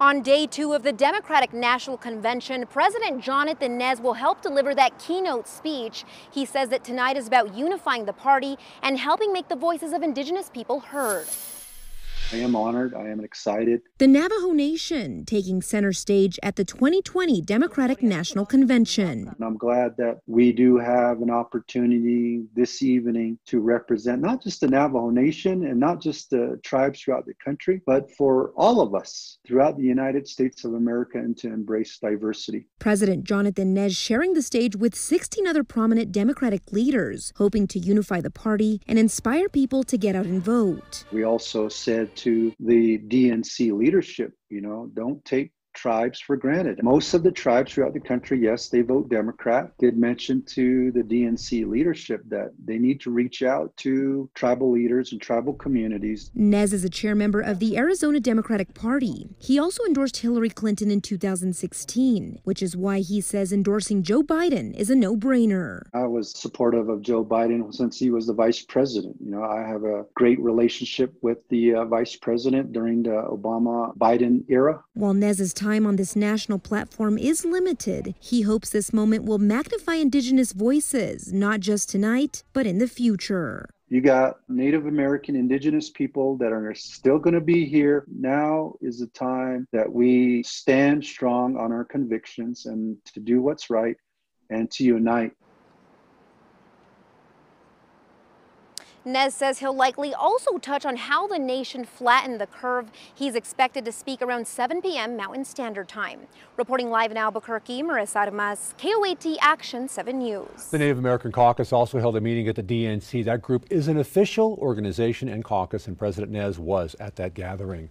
On day two of the Democratic National Convention, President Jonathan Nez will help deliver that keynote speech. He says that tonight is about unifying the party and helping make the voices of indigenous people heard. I am honored. I am excited. The Navajo Nation taking center stage at the 2020 Democratic National Convention. And I'm glad that we do have an opportunity this evening to represent not just the Navajo Nation and not just the tribes throughout the country, but for all of us throughout the United States of America and to embrace diversity. President Jonathan Nez sharing the stage with 16 other prominent Democratic leaders, hoping to unify the party and inspire people to get out and vote. We also said to the DNC leadership. You know, don't take tribes for granted. Most of the tribes throughout the country, yes, they vote Democrat, did mention to the DNC leadership that they need to reach out to tribal leaders and tribal communities. Nez is a chair member of the Arizona Democratic Party. He also endorsed Hillary Clinton in 2016, which is why he says endorsing Joe Biden is a no brainer. I was supportive of Joe Biden since he was the vice president. You know, I have a great relationship with the uh, vice president during the Obama Biden era. While Nez's time on this national platform is limited, he hopes this moment will magnify Indigenous voices, not just tonight, but in the future. You got Native American indigenous people that are still going to be here. Now is the time that we stand strong on our convictions and to do what's right and to unite Nez says he'll likely also touch on how the nation flattened the curve. He's expected to speak around 7 p.m. Mountain Standard Time. Reporting live in Albuquerque, Marissa Armas, KOAT Action 7 News. The Native American Caucus also held a meeting at the DNC. That group is an official organization and caucus, and President Nez was at that gathering.